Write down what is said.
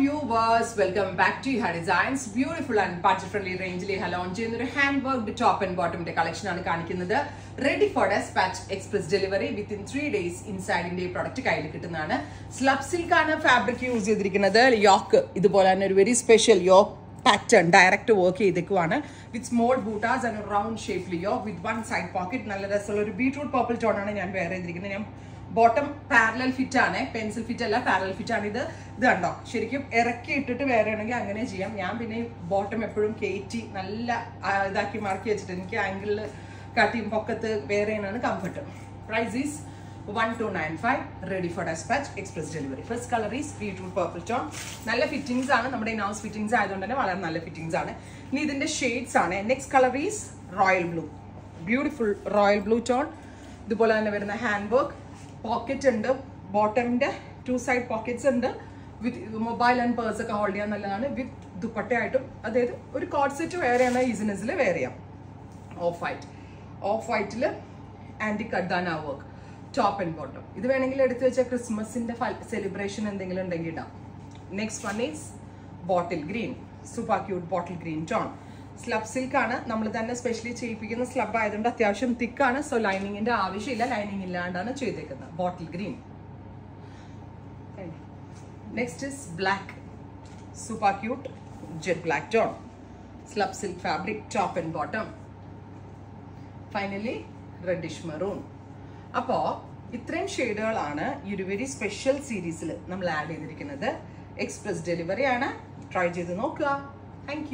Viewers welcome back to ഹാ designs beautiful and budget friendly റേഞ്ചിൽ launch ചെയ്യുന്ന ഒരു ഹാൻഡ് വർക്ക് ടോപ്പ് ആൻഡ് ബോട്ടമിന്റെ കളക്ഷൻ ആണ് കാണിക്കുന്നത്. Ready for dispatch express delivery within three days ഇൻസൈഡിന്റെ ഈ പ്രൊഡക്റ്റ് കയ്യിൽ കിട്ടുന്നതാണ്. സ്ലബ് സിൽക്ക് ആണ് ഫാബ്രിക് യൂസ് ചെയ്തിരിക്കുന്നത്. യോക്ക് ഇതുപോലെ തന്നെ ഒരു very special yoke pattern direct work ചെയ്തേക്കുവാണ്. With small ബൂട്ടാസ് ആൻഡ് റൗണ്ട് ഷേപ്പിൽ yoke with one side pocket നല്ല രസമുള്ള ഒരു ബീട്രൂട്ട് പർപ്പിൾ ടോൺ ആണ് ഞാൻ വെയർ ചെയ്തിരിക്കുന്നത്. ഞാൻ ബോട്ടം പാരലൽ ഫിറ്റ് ആണ് പെൻസിൽ ഫിറ്റ് അല്ല പാരലൽ ഫിറ്റ് ആണ് ഇത്. ഇത് കണ്ടോ? ശരിക്കും ഇറക്കി ഇട്ടിട്ട് വേറെ ആണെങ്കിൽ അങ്ങനെ ചെയ്യാം. ഞാൻ പിന്നെ ബോട്ടം എപ്പോഴും കയറ്റി നല്ല ഇതാക്കി മാർക്ക് വെച്ചിട്ട് എനിക്ക് ആംഗിളിൽ കാട്ടിയും പൊക്കത്ത് വേറെ ആണ് comfort price is one two nine five ready for dispatch express delivery first colour is beautiful purple tone നല്ല ഫിറ്റിംഗ്സ് ആണ്. നമ്മുടെ നൗസ് ഫിറ്റിംഗ്സ് ആയതുകൊണ്ട് തന്നെ വളരെ നല്ല ഫിറ്റിംഗ്സ് ആണ്. ഇനി ഇതിന്റെ ഷെയ്ഡ്സ് ആണ്. Next colour is royal blue beautiful royal blue tone ഇതുപോലെ തന്നെ വരുന്ന ഹാൻഡ് വർക്ക് പോക്കറ്റ് ഉണ്ട് ബോട്ടമിന്റെ ടു സൈഡ് പോക്കറ്റ്സ് ഉണ്ട്. വിത്ത് മൊബൈൽ ആൻഡ് പേഴ്സ് ഒക്കെ ഹോൾഡ് ചെയ്യാൻ നല്ലതാണ്. വിത്ത് ദുപ്പട്ടയായിട്ടും അതായത് ഒരു കോഡ് സെറ്റ് വേറെയാണ് ഈസിനെസ്സിൽ വേറെ ചെയ്യാം. ഓഫ് വൈറ്റ് ഓഫ് വൈറ്റിൽ ആന്റി കഡാന വർക്ക് ടോപ്പ് ആൻഡ് ബോട്ടം ഇത് വേണമെങ്കിൽ എടുത്തു വെച്ചാൽ ക്രിസ്മസിന്റെ സെലിബ്രേഷൻ എന്തെങ്കിലും ഉണ്ടെങ്കിൽ ഇടാം. Next one is bottle green super cute bottle green tone slub silk ആണ്. നമ്മൾ തന്നെ സ്പെഷ്യലി ചെയ്യിപ്പിക്കുന്ന സ്ലബ് ആയതുകൊണ്ട് അത്യാവശ്യം തിക്കാണ്. സോ ലൈനിങ്ങിന്റെ ആവശ്യമില്ല. ലൈനിങ് ഇല്ലാണ്ടാണ് ചെയ്തേക്കുന്നത്. Bottle green next is black super cute jet black tone slub silk fabric top and bottom finally reddish maroon അപ്പോൾ ഇത്രയും ഷെയ്ഡുകളാണ് ഈ ഒരു വെരി സ്പെഷ്യൽ സീരീസിൽ നമ്മൾ ആഡ് ചെയ്തിരിക്കുന്നത്. എക്സ്പ്രസ് ഡെലിവറി ആണ്. ട്രൈ ചെയ്ത് നോക്കുക. താങ്ക്